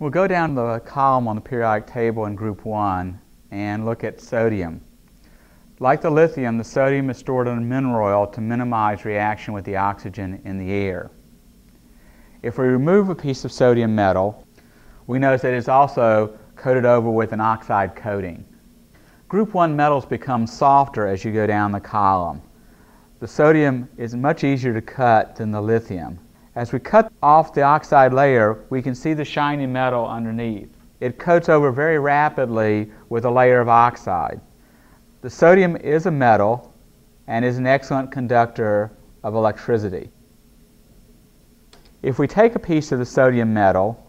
We'll go down the column on the periodic table in group 1 and look at sodium. Like the lithium, the sodium is stored in a mineral oil to minimize reaction with the oxygen in the air. If we remove a piece of sodium metal, we notice that it's also coated over with an oxide coating. Group 1 metals become softer as you go down the column. The sodium is much easier to cut than the lithium. As we cut off the oxide layer, we can see the shiny metal underneath. It coats over very rapidly with a layer of oxide. The sodium is a metal and is an excellent conductor of electricity. If we take a piece of the sodium metal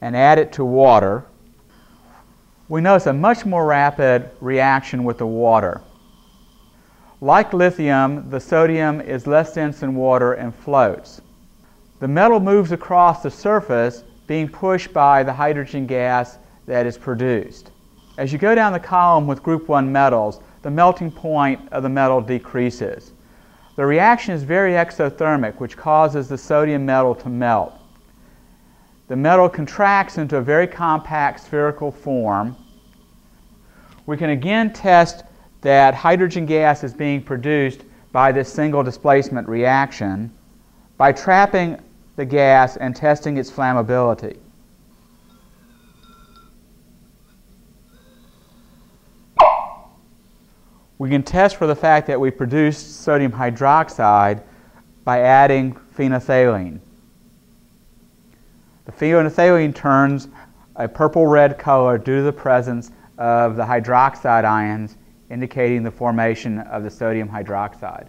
and add it to water, we notice a much more rapid reaction with the water. Like lithium, the sodium is less dense than water and floats. The metal moves across the surface being pushed by the hydrogen gas that is produced. As you go down the column with group 1 metals, the melting point of the metal decreases. The reaction is very exothermic, which causes the sodium metal to melt. The metal contracts into a very compact spherical form. We can again test that hydrogen gas is being produced by this single displacement reaction by trapping the gas and testing its flammability. We can test for the fact that we produced sodium hydroxide by adding phenolphthalein. The phenolphthalein turns a purple-red color due to the presence of the hydroxide ions indicating the formation of the sodium hydroxide.